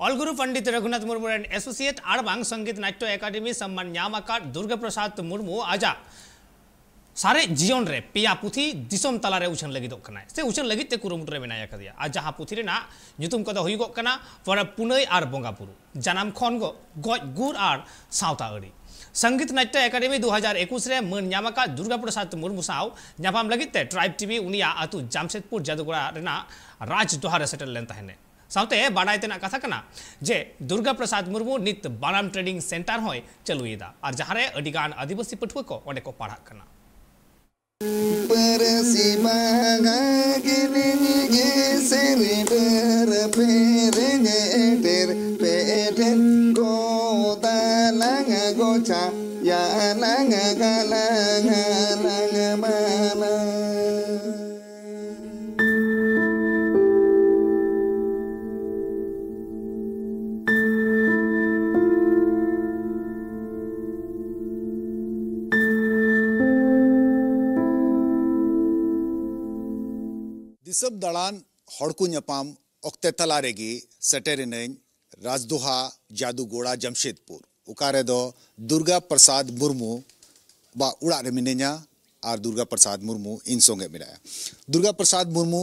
अलगुरु Pandit Raghunath Murmu and associate आड़बांग Sangeet Natya academy सम्मान न्यामक दुर्ग प्रसाद मुर्मू आज सारे जीवन रे पिया पुथी दिसम तला रे उछन लगी दोकना से उछन लगी ते कुरुमुट रे बनाया कदिया आ जहाँ पुथी रे ना जितुम कदा होई गोकना जनाम खन गो गुर और सावता अड़ी संगीत नाट्य एकेडमी 2021 रे मन नाम दुर्गा प्रसाद मुर्मू साव न्यापाम लगी ट्राइब टीवी उन आतु जामशेदपुर जादुगुड़ा राज दोहारे सेटल लेन तहने बाडाय तेना कथा कना। जे दुर्गा प्रसाद मुर्मू नित बानाम ट्रेडिंग सेंटर होय चलुएदा। और जहाँ अडिगान आदिवासी पठुआ को ओंडे को पढ़ा gini geseri berpereng eder peden kota दड़ान हड़कुपाम ओक्ते तलारेगे सेटेरीन राजदुहा Jaduguda Jamshedpur उकारे दो दुर्गा प्रसाद मुर्मू बा उड़ा रे मिनेया आर दुर्गा प्रसाद मुर्मू इन संगे मिलाया दुर्गा प्रसाद मुर्मू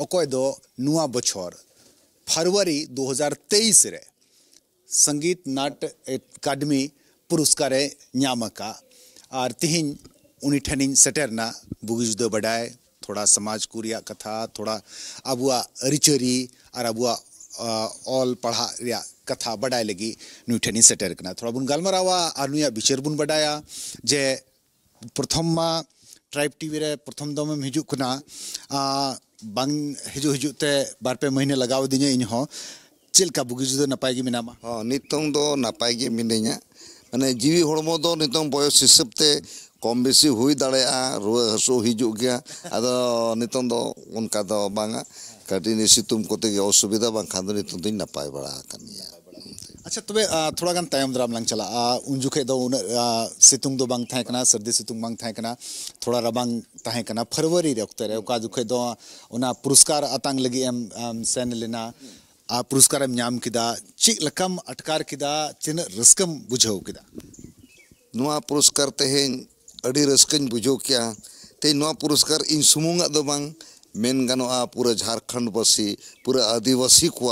अकोय दो नुआ बछर फरवरी 2023 रे संगीत नाट एकेडमी पुरस्कार नामका आर तिहिन उनी ठनिन सेटेरना बुगुजुदो बडाए थोड़ा समाज कुरिया कथा, थोड़ा अब रिचरी और अब ऑल पढ़ा कथा बढ़ाए लगी नुठनी सेटर करना थोड़ा बुन गलमरावा और नुया विचर बुन बढ़ाया। जे प्रथम मा ट्राइब टीवी रे प्रथम दम में हजु कुना बांग हजु हजु ते बार पे महीने लगाव दिने इन हो। चलका बुगी जुदो नपाई गे मिनामा हाँ नितों दो नपाई गे मिनेया माने जीवी हड़मो दो नितों बयस हिसाब ते कम बेसी हो रुआ हसू हिजुगिया अद नितों कटी सितुम कोते असुविधा बाखान नपाय बड़ा अच्छा तब थोड़ा गन तायम दराम लंग चला उन जुखे दो उन सितुंग दो सर्दी सितुंग थोड़ा रबांग थाय फरवरी रे उका पुरस्कार अतांग लगी एम सेन लेना आ पुरस्कार एम किदा चिक लकम अटकार किदा चिन रस्कम बुझाव किदा नुआ पुरस्कार तेहें रुझे बुझेगा तेज ना पुरस्कार इन सुमुंगा पूरा झारखंड वासी पूरा आदिवासी को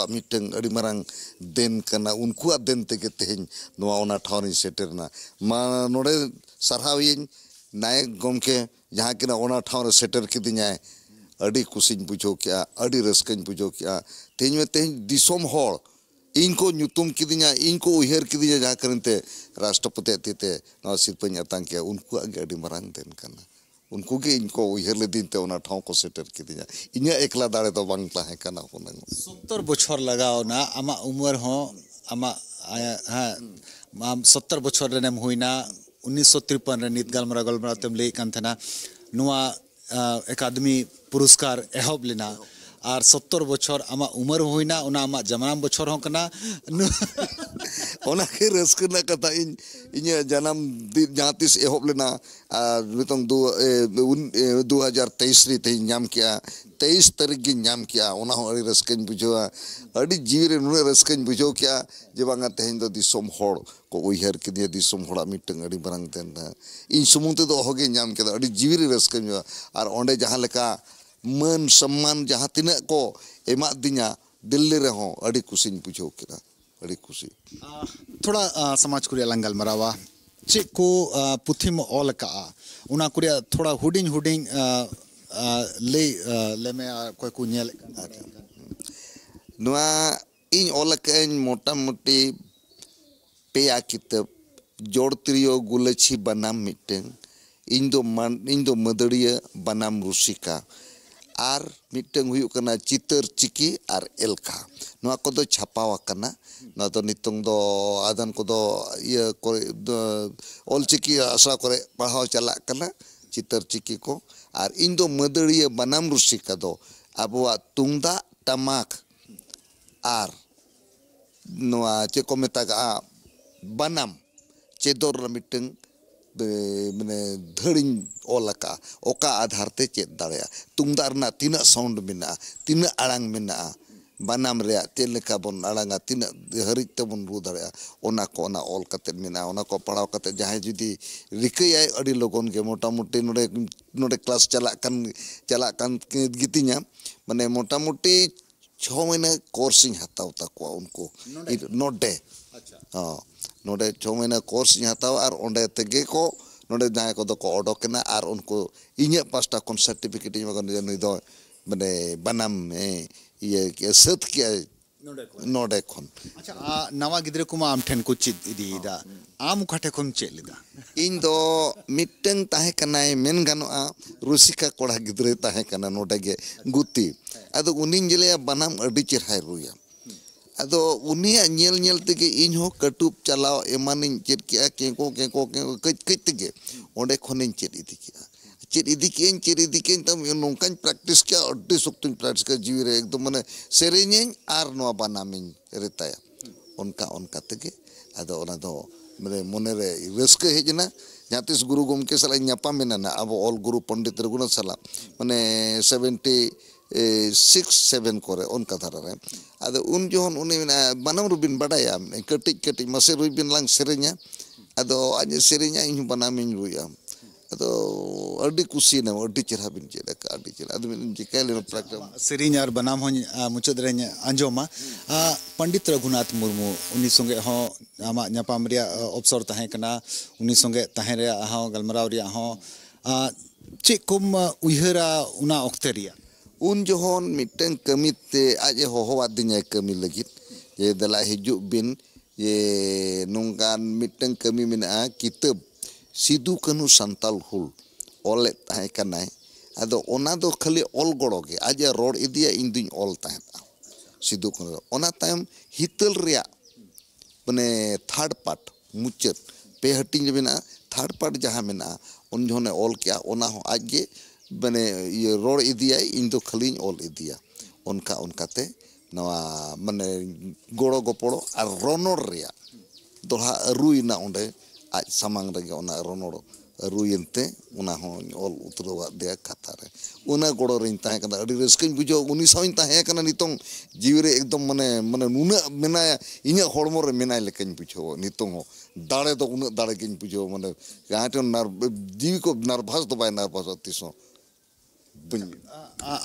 मारंग दें उनकुआ दें तक तेहेना ठावनी सेटेना माँ नोड़े सारावी नायक गमके जहाँ कि ठावर सेटर किदिजाए अभी कुछ बुझे रुझे तेज में तेज दिसम हम ᱤᱧ ᱠᱚ ᱧᱩᱛᱩᱢ ᱠᱤᱫᱤᱧᱟ ᱤᱧ ᱠᱚ ᱩᱭᱦᱟᱹᱨ ᱠᱤᱫᱤᱧᱟ ᱡᱟᱦᱟᱸ ᱠᱟᱨᱚᱱᱛᱮ ᱨᱟᱥᱴᱨᱚᱯᱚᱛᱤ ᱛᱤᱛᱮ ᱱᱚᱣᱟ ᱥᱤᱨᱯᱟᱹᱧ ᱟᱛᱟᱝ ᱠᱮᱜᱼᱟ ᱩᱱᱠᱩᱣᱟᱜ ᱜᱮ ᱟᱹᱰᱤ ᱢᱟᱨᱟᱝ ᱫᱮᱱ ᱠᱟᱱᱟ उनको गे इनको उहर लेदिन ते ओना ठाव को सेटर किदिया इन्या एकला दाड़े तो बांग ताहे कना हुनंग सत्तर बछर लगाओ ना आमा उम्र हो आमा हाँ आम सत्तर बछर रेनेम हुइना उन्नीस सौ तिरपन रे नित गालमरा गालमरा तेम लई कान थना नुआ एकादमी पुरस्कार एहब लेना और सत्तर बछर आमा उम्र हुइना उना आमा जमानाम बछर हो कना ओना के रस्क ना कथा इन इन्या जन्म दिन एहब लेना नितंग दो दो हज़ार तेईस ते नाम किया तेईस तारीख की नाम किया ओना हो अड़ी रस्कन बुझवा अड़ी जीव नुने बुझो जे होड़ को के दिया दिसोम होड़ा अड़ी बरंग तेन इन सुमुंग ते दो होगे नाम के अड़ी जीव रे रस्कन और जहाँ लेका मान सम्मान जहाँ तिना को एमा दिल्ली रे हो अड़ी कुसिन बुझो किना अड़ी खुशी थोड़ा समाज को लंगल मरावा चे को पुथिम ऑल का उना थोड़ा हुडिंग हुडिंग ले ले में कोई को नेल नुआ इन ऑल का मोटा मोटी पेया किताब जोड़ त्रियो गुलछी बनाम मिटें इन दो मन इन दो मदड़िया बनाम रुसिका आर मिटें हुई कना चितर चिकी आर एलका नुआ को दो छापावा कना नुआ तो नितंग दो आदन को दो ये को ऑल चिकी आशा करे पढ़ाओ चला कना चितर चिकी को आर इन दो मदड़िया बनाम रुसिका दो abuat tungda tamak, ar noa che ko metaga banam मैंने धड़ी ओलका ओक आधार से चेत दाया तुम दा तीन साउंड मे तीन आड़ मे बनाम चलका बन आड़ा तीन हरिक तबन रू दाना ओल मेना पढ़ाते जहाँ जुदी रिकाये लगन के मोटामुटी ना क्लस चलान चलान गीतिहा मैंने मोटामुटी छ महीना कोर्स हतावता उनको नोटे ᱦᱚᱸ ᱱᱚᱰᱮ ᱪᱷᱚ ᱢᱟᱹᱦᱱᱟᱹ ᱠᱳᱨᱥ ᱤᱧ ᱦᱟᱛᱟᱣᱟ ᱟᱨ ᱚᱸᱰᱮ ᱛᱮᱜᱮ ᱠᱚ ᱱᱚᱰᱮ ᱡᱟᱦᱟᱸᱭ ᱠᱚᱫᱚ ᱠᱚ ᱚᱰᱚᱠᱮᱱᱟ ᱟᱨ ᱩᱱᱠᱩ ᱤᱧᱟᱹᱜ ᱯᱟᱥᱴᱟ ᱠᱷᱚᱱ ᱥᱟᱨᱴᱤᱯᱷᱤᱠᱮᱴ ᱤᱧ ᱮᱢᱟ ᱠᱚ ᱱᱩᱭ ᱫᱚ ᱢᱟᱱᱮ ᱵᱟᱱᱟᱢ ᱤᱭᱟᱹ ᱥᱟᱹᱛ ᱠᱮᱜᱼᱟᱭ नोडे खन अच्छा आ नवा गिदरे कुमा आम ठेन को चित इदीदा आम उखाटे खन चेलिदा इन दो मिटंग ताहे कनाय मेन गनोआ रुसिका कोड़ा गिदरे ताहे कना नोडे गे गुती अदो उनिन ज़िले बनाम अडी चिरहाय रुया ᱟᱫᱚ ᱩᱱᱤᱭᱟᱜ ᱧᱮᱞ ᱧᱮᱞ ᱛᱮᱜᱮ ᱤᱧ ᱦᱚᱸ ᱠᱟᱹᱴᱩᱵ ᱪᱟᱞᱟᱣ ᱮᱢᱟᱱᱤᱧ ᱪᱮᱫ ᱠᱮᱜᱼᱟ ᱠᱮᱸᱠᱚ ᱠᱮᱸᱠᱚ ᱠᱮᱸᱠᱚ ᱠᱟᱹᱡ ᱠᱟᱹᱡ ᱛᱮᱜᱮ ᱚᱸᱰᱮ ᱠᱷᱚᱱᱤᱧ ᱪᱮᱫ ᱤᱫᱤ ᱠᱮᱜᱼᱟ ᱪᱮᱫ ᱤᱫᱤ ᱠᱮᱜᱼᱟᱹᱧ ᱪᱮᱫ ᱤᱫᱤ ᱠᱮᱜᱼᱟᱹᱧ ᱛᱟᱢ ᱱᱚᱝᱠᱟᱧ ᱯᱨᱮᱠᱴᱤᱥ ᱠᱮᱜᱼᱟ ᱟᱹᱰᱤ ᱥᱚᱠᱛᱚᱧ ᱯᱨᱮᱠᱴᱤᱥ ᱠᱮᱜᱼᱟ ᱡᱤᱣᱤ ᱨᱮ ᱮᱠᱫᱚᱢ ᱢᱟᱱᱮ ᱥᱮᱨᱮᱧᱟᱹᱧ ᱟᱨ ᱱᱚᱣᱟ ᱵᱟᱱᱟᱢᱤᱧ ᱨᱮᱛᱟᱭᱟ ᱚᱱᱠᱟ ᱚᱱᱠᱟ ᱛᱮᱜᱮ ᱟᱫᱚ ᱚᱱᱟ ᱫᱚ ᱢᱟᱱᱮ ᱢᱚᱱᱮᱨᱮ ᱨᱟᱹᱥᱠᱟᱹ ᱦᱮᱡ ᱮᱱᱟ nyatis guru gomke salah nyapa menana abo all guru pondit terguna salah. Mane 76-7 eh, kore on kathara re. Ada un johon uni mana banam rubin bada masih rubin lang serinya ada aja serinya ini banam ini buya ᱟᱫᱚ ᱟᱹᱰᱤ ᱠᱩᱥᱤᱱᱟᱢ ᱟᱹᱰᱤ ᱪᱮᱨᱦᱟ ᱵᱤᱱ ᱪᱮᱫ ᱠᱟᱜᱼᱟ ᱟᱹᱰᱤ ᱪᱮᱨᱦᱟ ᱟᱫᱚ ᱵᱤᱱ ᱪᱤᱠᱟᱹᱭᱟ ᱞᱮᱱᱟ ᱯᱨᱟᱠᱨᱚᱢ ᱥᱮᱨᱮᱧ ᱟᱨ ᱵᱟᱱᱟᱢ ᱦᱚᱸᱧ ᱢᱩᱪᱟᱹᱫ ᱨᱮᱧ ᱟᱸᱡᱚᱢᱟ ᱯᱚᱱᱰᱤᱛ ᱨᱚᱜᱷᱩᱱᱟᱛᱷ ᱢᱩᱨᱢᱩ ᱩᱱᱤ ᱥᱚᱸᱜᱮ ᱦᱚᱸ ᱟᱢᱟᱜ ᱧᱟᱯᱟᱢ ᱨᱮᱭᱟᱜ ᱚᱵᱥᱚᱨ ᱛᱟᱦᱮᱸ ᱠᱟᱱᱟ ᱩᱱᱤ ᱥᱚᱸᱜᱮ ᱛᱟᱦᱮᱸ ᱨᱮᱭᱟᱜ ᱦᱚᱸ ᱜᱟᱞᱢᱟᱨᱟᱣ ᱨᱮᱭᱟᱜ ᱦᱚᱸ ᱪᱮᱫ ᱠᱚᱢ ᱩᱭᱦᱟᱹᱨᱟ ᱚᱱᱟ ᱚᱠᱛᱮ ᱨᱮᱭᱟᱜ ᱩᱱ ᱡᱚᱠᱷᱚᱱ ᱢᱤᱫᱴᱟᱝ ᱠᱟᱹᱢᱤᱛᱮ ᱟᱡ ᱮ ᱦᱚᱦᱚᱣᱟᱫᱤᱧᱟᱭ ᱠᱟᱹᱢᱤ ᱞᱟᱹᱜᱤᱫ ᱡᱮ ᱫᱮᱞᱟ ᱦᱤᱡᱩᱜ ᱵᱤᱱ ᱡᱮ ᱱᱚᱝᱠᱟᱱ ᱢᱤᱫᱴᱟᱝ ᱠᱟᱹᱢᱤ ᱢᱮᱱᱟᱜᱼᱟ ᱠᱤᱛᱟᱹᱵ सिदू कानू सानतल हूल ओल अद खाली ऑल गड़ोगे आजे रड़ी ऑल तहता सिदू कानूम हितल मे थार्ड पार्ट मुचाद पे हटिंग मेना थार्ड पार्ट जहाँ मे उन जो ऑल के आजगे मे रड़ी इन दो खाली ओल इदिया उनका उनकाते नवा मे गड़ो गपड़ो और रनर दोहा रुना उड़े ᱟᱡ ᱥᱟᱢᱟᱝ ᱨᱮᱜᱮ ᱚᱱᱟ ᱨᱚᱱᱚᱲ ᱟᱹᱨᱩᱭᱮᱱᱛᱮ ᱚᱱᱟ ᱦᱚᱸᱧ ᱚᱞ ᱩᱛᱨᱟᱹᱣᱟᱫᱮᱭᱟ ᱠᱷᱟᱛᱟ ᱨᱮ ᱚᱱᱟ ᱜᱚᱲᱚ ᱨᱤᱧ ᱛᱟᱦᱮᱸ ᱠᱟᱱᱟ ᱟᱹᱰᱤ ᱨᱟᱹᱥᱠᱟᱹᱧ ᱵᱩᱡᱷᱟᱹᱣ ᱩᱱᱤ ᱥᱟᱶᱤᱧ ᱛᱟᱦᱮᱸ ᱠᱟᱱᱟ ᱱᱤᱛᱚᱝ ᱡᱤᱣᱤ ᱨᱮ ᱮᱠᱫᱚᱢ ᱢᱟᱱᱮ ᱢᱟᱱᱮ ᱱᱩᱱᱟᱹᱜ ᱢᱮᱱᱟᱭᱟ ᱤᱧᱟᱹᱜ ᱦᱚᱲᱢᱚ ᱨᱮ ᱢᱮᱱᱟᱭ ᱞᱮᱠᱟᱧ ᱵᱩᱡᱷᱟᱹᱣᱟ ᱱᱤᱛᱚᱝ ᱦᱚᱸ ᱫᱟᱲᱮ ᱫᱚ ᱩᱱᱟᱹᱜ ᱫᱟᱲᱮ ᱜᱤᱧ ᱵᱩᱡᱷᱟᱹᱣᱟ ᱢᱟᱱᱮ ᱡᱟᱦᱟᱸ ᱴᱷᱮᱱ ᱡᱤᱣᱤ ᱠᱚ ᱱᱟᱨᱵᱷᱟᱥ ᱫᱚ ᱵᱟᱭ ᱱᱟᱨᱵᱷᱟᱥᱚᱜ ᱛᱤᱥ ᱦᱚᱸ ᱵᱟᱹᱧ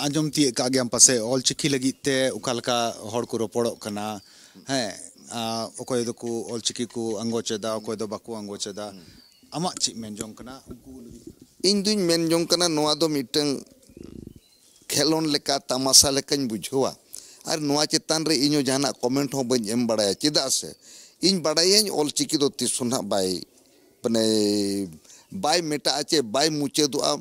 ᱟᱸᱡᱚᱢ ᱛᱤᱭᱟᱹᱜ ᱠᱟᱜ ᱜᱮᱭᱟᱢ ᱯᱟᱥᱮ ᱚᱞ ᱪᱤᱠᱤ ᱞᱟᱹᱜᱤᱫ ᱛᱮ ᱚᱠᱟ ᱞᱮᱠᱟ ᱦᱚᱲ ᱠᱚ ᱨᱚᱯᱚᱲᱚᱜ ᱠᱟᱱᱟ ᱦᱮᱸ को ऑलचिकी को अंगोचेदा को बाको अंगोचेदा आम ची जो इन जो मेनजों कना तमाशा लेकान बुझा और ना चितान रे इन जहाँ कमेंट हो बन एम से इन बड़ायान अलचिकी दो तिसुना बाई अपने बाई मेटा चे बै मुचे दुआ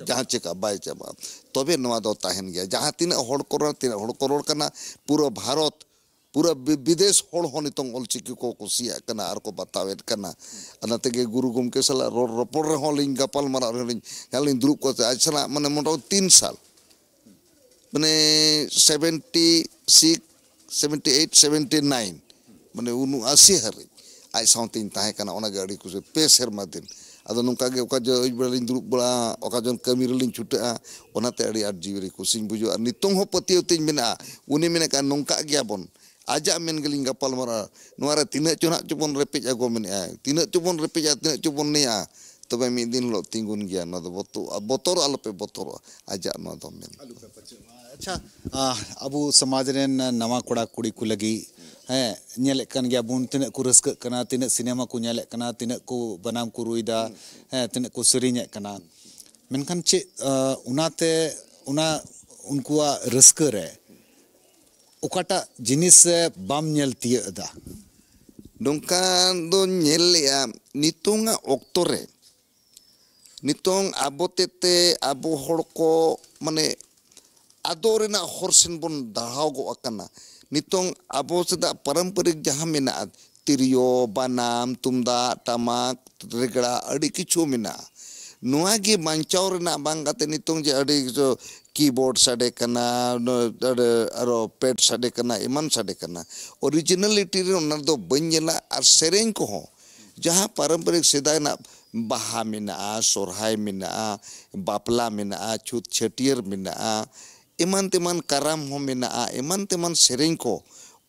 जहाँ चेका बै चाबा तबे गया तीन होड़ करो तीन पूरा भारत ᱡᱟᱦᱟᱸ ᱛᱤᱱᱟᱹᱜ ᱦᱚᱲ ᱠᱚ ᱨᱚᱲ ᱛᱤᱱᱟᱹᱜ ᱦᱚᱲ ᱠᱚ ᱨᱚᱲ ᱠᱟᱱᱟ ᱯᱩᱨᱟᱹ ᱵᱷᱟᱨᱚᱛ ᱯᱩᱨᱟᱹ ᱵᱤᱫᱮᱥ ᱦᱚᱲ ᱦᱚᱸ ᱱᱤᱛᱚᱝ ᱚᱞᱪᱤᱠᱤ ᱠᱚ ᱠᱩᱥᱤᱭᱟᱜ ᱠᱟᱱᱟ ᱟᱨ ᱠᱚ ᱵᱟᱛᱟᱣᱮᱫ ᱠᱟᱱᱟ ᱚᱱᱟ ᱛᱮᱜᱮ ᱜᱩᱨᱩ ᱜᱚᱢᱠᱮ ᱥᱟᱞᱟᱜ ᱨᱚᱲ ᱨᱚᱯᱚᱲ ᱨᱮᱦᱚᱸ ᱞᱤᱧ ᱜᱟᱯᱟᱞ ᱢᱟᱨᱟᱜ ᱨᱮᱦᱚᱸ ᱞᱤᱧ ᱡᱟᱦᱟᱸ ᱞᱤᱧ ᱫᱩᱲᱩᱵ ᱠᱚᱛᱮ ᱟᱡ ᱥᱟᱞᱟᱜ ᱢᱟᱱᱮ ᱢᱚᱴᱟᱢᱩᱴᱤ ᱛᱤᱱ ᱥᱟᱞ ᱢᱟᱱᱮ seventy six seventy eight seventy nine ᱢᱟᱱᱮ ᱩᱱ ᱟᱥᱤ ᱦᱟᱹᱨᱤᱡ ᱟᱡ ᱥᱟᱶᱛᱮᱧ ᱛᱟᱦᱮᱸ ᱠᱟᱱᱟ ᱚᱱᱟᱜᱮ ᱟᱹᱰᱤ ᱠᱩᱥᱤ ᱯᱮ ᱥᱮᱨᱢᱟ ᱫᱤᱱ ᱟᱫᱚ ᱱᱚᱝᱠᱟ ᱜᱮ ᱚᱠᱟ ᱡᱚ ᱟᱹᱭᱩᱵ ᱵᱮᱲᱟ ᱞᱤᱧ ᱫᱩᱲᱩᱵ ᱵᱟᱲᱟᱜᱼᱟ ᱚᱠᱟ ᱡᱚᱱ ᱠᱟᱹᱢᱤ ᱨᱮᱞᱤᱧ ᱪᱷᱩᱴᱟᱹᱜᱼᱟ ᱚᱱᱟᱛᱮ ᱟᱹᱰᱤ ᱟᱸᱴ ᱡᱤᱣᱤ ᱨᱮ ᱠᱩᱥᱤᱧ ᱵᱩᱡᱷᱟᱹᱣᱟ ᱟᱨ ᱱᱤᱛᱚᱝ ᱦᱚᱸ ᱯᱟᱹᱛᱭᱟᱹᱣ ᱛᱤᱧ ᱢᱮᱱᱟᱜᱼᱟ ᱩᱱᱤ ᱢᱮᱱᱮᱫ ᱠᱟᱱ ᱱᱚᱝᱠᱟ ᱜᱮᱭᱟᱵᱚᱱ ᱟᱡᱟᱜ ᱢᱮᱱ ᱜᱮᱞᱤᱧ ᱜᱟᱯᱟᱞ ᱢᱟᱨᱟᱜᱼᱟ ᱱᱚᱣᱟ ᱨᱮ ᱛᱤᱱᱟᱹᱜ ᱪᱚ ᱱᱟᱜ ᱪᱚᱵᱚᱱ ᱨᱮᱯᱮᱡ ᱟᱜᱚ ᱢᱮᱱᱮᱜᱼᱟ ᱛᱤᱱᱟᱹᱜ ᱪᱚᱵᱚᱱ ᱨᱮᱯᱮᱡᱟ ᱛᱤᱱᱟᱹᱜ ᱪᱚᱵᱚᱱ ᱱᱮᱭᱟ ᱛᱚᱵᱮ ᱢᱤᱫ ᱫᱤᱱ ᱦᱤᱞᱳᱜ ᱛᱤᱸᱜᱩᱱ ᱜᱮᱭᱟ ᱱᱚᱣᱟ ᱫᱚ ᱵᱚᱛᱚᱨ ᱵᱚᱛᱚᱨ ᱟᱞᱚᱯᱮ ᱵᱚᱛᱚᱨᱚᱜᱼᱟ ᱟᱡᱟᱜ ᱱᱚᱣᱟ ᱫᱚ ᱢᱮᱱ अच्छा अबू समाज रेन नवा कोड़ा कुड़ी को लगी हैं नेले कन गया बुन तिने को रस्क कना तिने सिनेमा को नेले कना तिने को बनाम को रुइदा हैं तिने को सरिने कना मेनखान चे उनाते उना उनकुआ रस्क रे ukata jenis bam nyel tiada. Nungkan do nyel ya nitung a oktore. Nitung abotete abu horko mane adore na horsin bun dahago akana. Nitung abu seda paramperik jahamina at tirio banam tumda tamak regra adikicho mina nuagi mancaur na bang katen jadi je ari so keyboard sade kana aro pad sade iman sade kana originality ri onar do banjela ar sereng ko ho jaha paramparik na baha mina a sorhai mina a bapla mina a chut chetir mina a iman teman karam ho mina a iman teman seringko.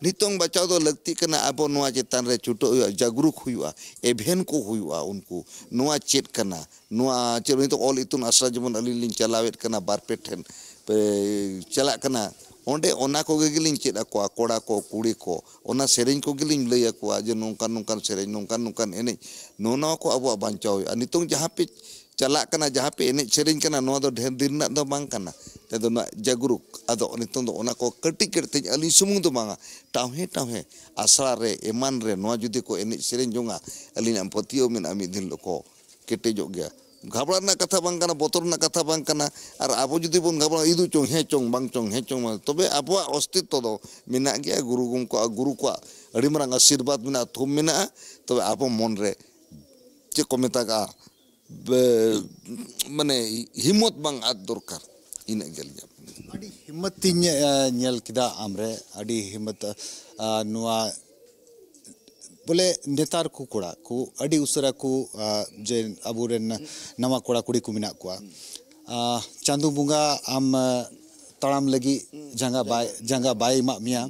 nitong bachaw do lagti kana abo nuwa chitan re chuto huya jagruk huya ebhen ko huya unku. Nuwa chet kana nuwa chet nito all itun asra jemon alilin lin chalawet kana barpeten, then chalak kena. Onde ona ko geling chet akwa koda ko kuri ko. Ona sering ko geling lay akwa je nungkan nungkan sering nungkan nungkan ene. Nona ko abo banchaw nitong jahapit ᱪᱟᱞᱟᱜ ᱠᱟᱱᱟ ᱡᱟᱦᱟᱸ ᱯᱮ ᱮᱱᱮᱡ ᱥᱮᱨᱮᱧ ᱠᱟᱱᱟ ᱱᱚᱣᱟ ᱫᱚ ᱰᱷᱮᱨ ᱫᱤᱱ ᱨᱮᱱᱟᱜ ᱫᱚ ᱵᱟᱝ ᱠᱟᱱᱟ ᱛᱮᱫᱚ ᱱᱚᱣᱟ ᱡᱟᱜᱨᱩᱠ ᱟᱫᱚ ᱱᱤᱛᱚᱝ ᱫᱚ ᱚᱱᱟ ᱠᱚ ᱠᱟᱹᱴᱤᱡ ᱠᱟᱹᱴᱤᱡ ᱟᱹᱞᱤᱧ ᱥᱩᱢᱩᱝ ᱫᱚ ᱵᱟᱝᱟ ᱴᱟᱶᱦᱮ ᱴᱟᱶᱦᱮ ᱟᱥᱲᱟ ᱨᱮ ᱮᱢᱟᱱ ᱨᱮ ᱱᱚᱣᱟ ᱡᱩᱫᱤ ᱠᱚ ᱮᱱᱮᱡ ᱥᱮᱨᱮᱧ ᱡᱚᱝᱟ ᱟᱹᱞᱤᱧᱟᱜ ᱯᱟᱹᱛᱭᱟᱹᱣ ᱢᱮᱱᱟᱜᱼᱟ ᱢᱤᱫ ᱫᱤᱱ ᱦᱤᱞᱳᱜ ᱠᱚ ᱠᱮᱴᱮᱡᱚᱜ ᱜᱮᱭᱟ ᱜᱷᱟᱵᱲᱟ ᱨᱮᱱᱟᱜ ᱠᱟᱛᱷᱟ ᱵᱟᱝ ᱠᱟᱱᱟ ᱵᱚᱛᱚᱨ ᱨᱮᱱᱟᱜ ᱠᱟᱛᱷᱟ ᱵᱟᱝ ᱠᱟᱱᱟ ᱟᱨ ᱟᱵᱚ ᱡᱩᱫᱤ ᱵᱚᱱ ᱜᱷᱟᱵᱲᱟ ᱤᱫᱩ ᱪᱚᱝ ᱦᱮᱸ ᱪᱚᱝ ᱵᱟᱝ ᱪᱚᱝ ᱦᱮᱸ ᱪᱚᱝ ᱛᱚᱵᱮ ᱟᱵᱚᱣᱟᱜ ᱚᱥᱛᱤᱛᱛᱚ ᱫᱚ ᱢᱮᱱᱟᱜ ᱜᱮᱭᱟ ᱜᱩᱨᱩ ᱜᱚᱢᱠᱮ ᱜᱩᱨᱩ ᱠᱚᱣᱟᱜ ᱟᱹᱰᱤ ᱢᱟᱨᱟᱝ ᱟᱥᱤᱨᱵᱟᱫᱽ ᱢᱮᱱᱟᱜᱼᱟ ᱛᱷᱩᱢ ᱢᱮᱱᱟᱜᱼᱟ ᱛᱚᱵᱮ ᱟᱵᱚ ᱢᱚᱱᱨᱮ ᱪᱮᱫ ᱠᱚ ᱢᱮᱛᱟᱜᱼᱟ को का माने हिम्मत बांग आद दरकार। इन गेल अड़ी हिम्मत तीन नेल किदा आमरे? अड़ी हिम्मत नुआ, बोले नेतार को कोड़ा, को अड़ी उसरा को जे अबुरेन नवा कोड़ा कुड़ी को मिना को चांदू बुंगा आम तड़ाम लगी, जंगा बाय जंगा बाय मा, मिया।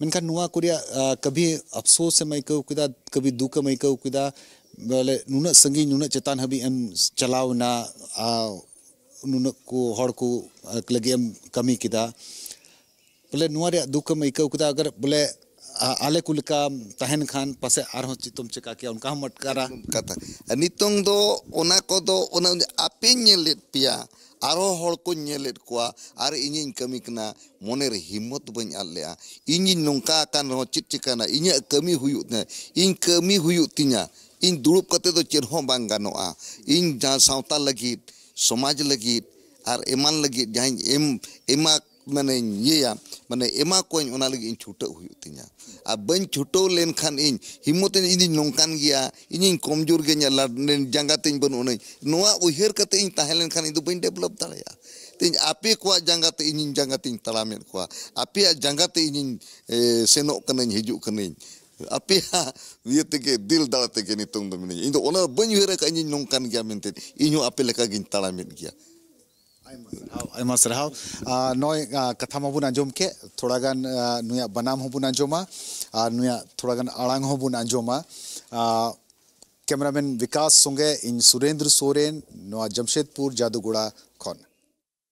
मेनखान नुआ कुरिया कभी अफसोस से मैं कहूँ, किदा, कभी दुख मैं कहूँ, किदा बोले नुना संगी नुना चेतान हबी एम चलाव ना, आ नुना को हर को लगे एम कमी किदा. बोले, नुआरे दुख में इका उकदा अगर बोले आले कुल का तहन खान पसे आर तुम चेका किया, उनका हम मटकारा. कता नितों दो, उना को दो, उना उन्हें आपे नियलित पिया, आरो हर को नियलित कुआ, आर इन्हें कमी कना, मोनेर हिम्मत बन आले आ इन्हें नुंका कान हो ची ना इन्हें कमी हुयु ना इन कमी हुयु तिन्या ᱤᱧ ᱫᱩᱲᱩᱵ ᱠᱟᱛᱮ ᱫᱚ ᱪᱮᱫ ᱦᱚᱸ ᱵᱟᱝ ᱜᱟᱱᱚᱜᱼᱟ ᱤᱧ ᱡᱟᱦᱟᱸ ᱥᱟᱶᱛᱟ ᱞᱟᱹᱜᱤᱫ ᱥᱚᱢᱟᱡᱽ ᱞᱟᱹᱜᱤᱫ ᱟᱨ ᱮᱢᱟᱱ ᱞᱟᱹᱜᱤᱫ ᱡᱟᱦᱟᱸᱧ ᱮᱢ ᱮᱢᱟ ᱢᱟᱱᱮᱧ ᱤᱭᱟᱹᱭᱟ ᱢᱟᱱᱮ ᱮᱢᱟ ᱠᱚᱣᱟᱧ ᱚᱱᱟ ᱞᱟᱹᱜᱤᱫ ᱤᱧ ᱪᱷᱩᱴᱟᱹᱜ ᱦᱩᱭᱩᱜ ᱛᱤᱧᱟ ᱟᱨ ᱵᱟᱹᱧ ᱪᱷᱩᱴᱟᱹᱣ ᱞᱮᱱᱠᱷᱟᱱ ᱤᱧ ᱦᱤᱢᱚᱛ ᱤᱧ ᱤᱧᱫᱩᱧ ᱱᱚᱝᱠᱟᱱ ᱜᱮᱭᱟ ᱤᱧᱤᱧ ᱠᱚᱢᱡᱳᱨ ᱜᱮ ᱡᱟᱸᱜᱟ ᱛᱤᱧ ᱵᱟᱹᱱᱩᱜ ᱟᱹᱱᱟᱹᱧ ᱱᱚᱣᱟ ᱩᱭᱦᱟᱹᱨ ᱠᱟᱛᱮ ᱤᱧ ᱛᱟᱦᱮᱸ ᱞᱮᱱᱠᱷᱟᱱ ᱤᱧ ᱫᱚ ᱵᱟᱹᱧ ᱰᱮᱵᱷᱞᱚᱯ ᱫᱟᱲᱮᱭᱟᱜᱼᱟ ᱛᱤᱧ ᱟᱯᱮ ᱠᱚᱣᱟᱜ ᱡᱟᱸᱜᱟᱛᱮ ᱤᱧᱤᱧ ᱡᱟᱸᱜᱟᱛᱤᱧ ᱛᱟᱲᱟᱢᱮᱫ ᱠᱚᱣᱟ ᱟᱯᱮᱭᱟᱜ ᱡᱟᱸᱜᱟᱛᱮ ᱤᱧᱤᱧ ᱥᱮᱱᱚᱜ ᱠᱟᱹᱱᱟᱹᱧ ᱦᱤᱡᱩᱜ ᱠᱟᱹᱱᱟᱹᱧ ᱟᱯᱮᱭᱟᱜ ᱤᱭᱟᱹ ᱛᱮᱜᱮ ᱫᱤᱞ ᱫᱟᱲᱟ ᱛᱮᱜᱮ ᱱᱤᱛᱚᱝ ᱫᱚ ᱢᱤᱱᱟᱹᱧᱟ ᱤᱧ ᱫᱚ ᱚᱱᱟ ᱵᱟᱹᱧ ᱩᱭᱦᱟᱹᱨ ᱟᱠᱟᱫ ᱤᱧ ᱱᱚᱝᱠᱟᱱ ᱜᱮᱭᱟ ᱢᱮᱱᱛᱮ ᱤᱧ ᱦᱚᱸ ᱟᱯᱮ ᱞᱮᱠᱟ ᱜᱤᱧ ᱛᱟᱲᱟᱢᱮᱫ ᱜᱮᱭᱟ आयमा सरहाव नय कथा माबुन आंजम के थोड़ा गान नुया बनाम होबुन आंजमा और नुया थोड़ा गान आड़ांग होबुन आंजमा कैमरामैन विकास संगे इन सुरेंद्र सोरेन नवा जमशेदपुर जादूगोड़ा खन